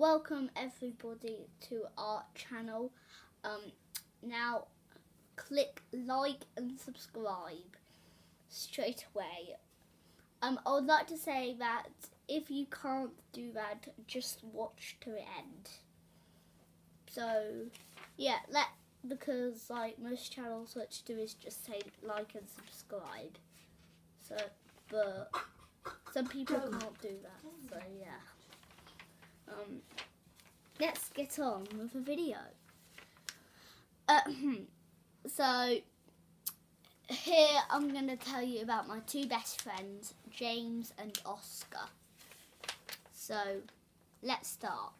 welcome everybody to our channel. Um, now, click like and subscribe straight away. Um, I would like to say that if you can't do that, just watch to the end. So, yeah, let because like most channels, what to do is just say like and subscribe. So, but some people can't do that. So yeah. Um, let's get on with the video. Uh, so here I'm going to tell you about my two best friends, James and Oscar. So let's start.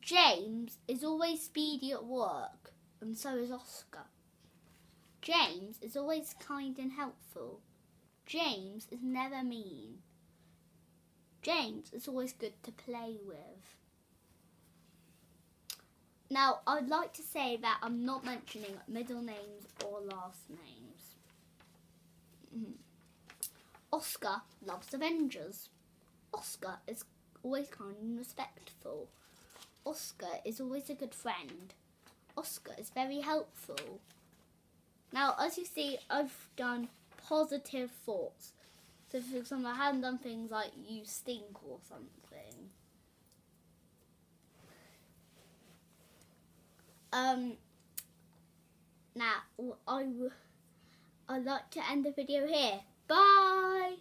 James is always speedy at work, and so is Oscar. James is always kind and helpful. James is never mean. James is always good to play with. Now, I'd like to say that I'm not mentioning middle names or last names. Mhm. Oscar loves Avengers. Oscar is always kind and respectful. Oscar is always a good friend. Oscar is very helpful. Now, as you see, I've done positive thoughts. So, for example, I haven't done things like you stink or something. Um, now, I I'd like to end the video here. Bye!